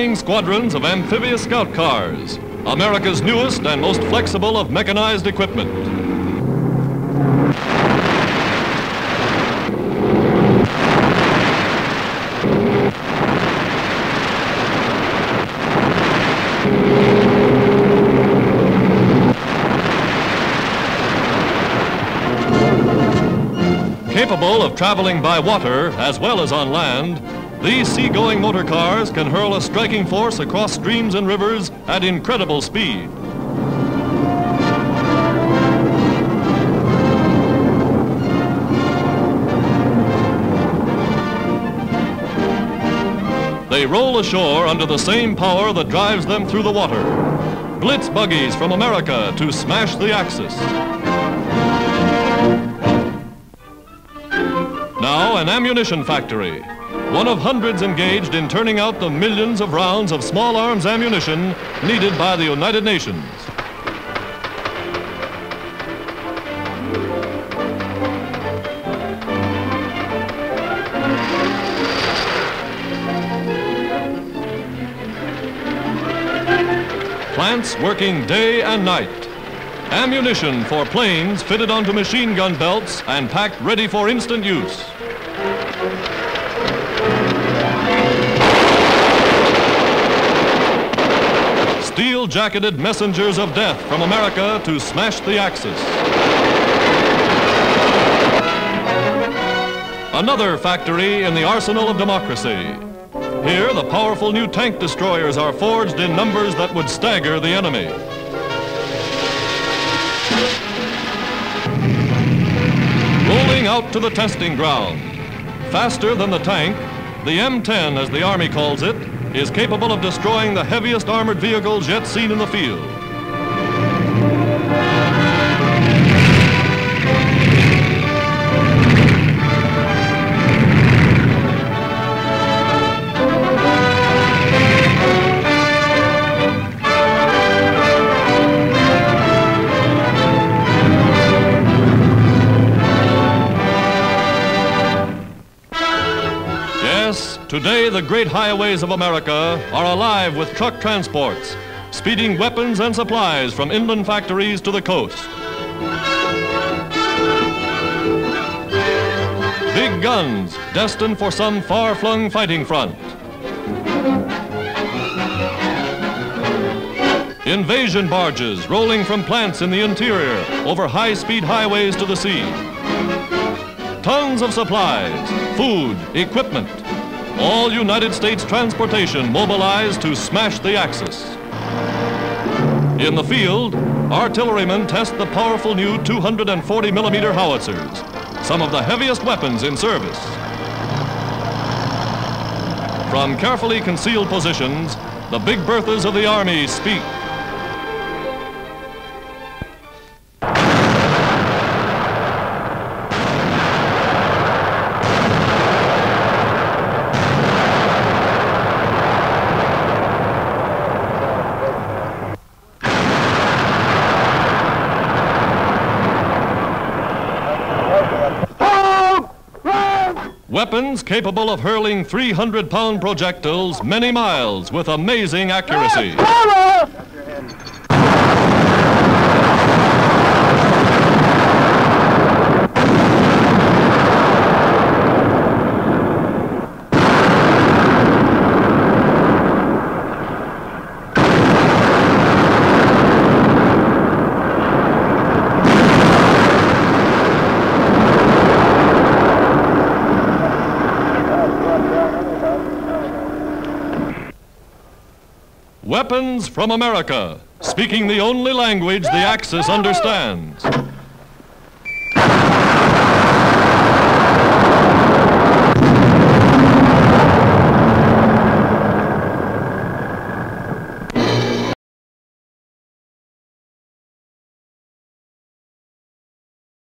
flying squadrons of amphibious scout cars, America's newest and most flexible of mechanized equipment. Capable of traveling by water as well as on land, these seagoing motor cars can hurl a striking force across streams and rivers at incredible speed. They roll ashore under the same power that drives them through the water. Blitz buggies from America to smash the Axis. Now an ammunition factory, one of hundreds engaged in turning out the millions of rounds of small arms ammunition needed by the United Nations. Plants working day and night. Ammunition for planes fitted onto machine gun belts and packed ready for instant use. Steel-jacketed messengers of death from America to smash the Axis. Another factory in the arsenal of democracy. Here, the powerful new tank destroyers are forged in numbers that would stagger the enemy. Rolling out to the testing ground. Faster than the tank, the M10, as the Army calls it, is capable of destroying the heaviest armored vehicles yet seen in the field. Today the great highways of America are alive with truck transports, speeding weapons and supplies from inland factories to the coast. Big guns destined for some far-flung fighting front. Invasion barges rolling from plants in the interior over high-speed highways to the sea. Tons of supplies, food, equipment, all United States transportation mobilized to smash the Axis. In the field, artillerymen test the powerful new 240 millimeter howitzers, some of the heaviest weapons in service. From carefully concealed positions, the Big Berthas of the Army speak. Weapons capable of hurling 300 pound projectiles many miles with amazing accuracy. Weapons from America, speaking the only language the Axis understands.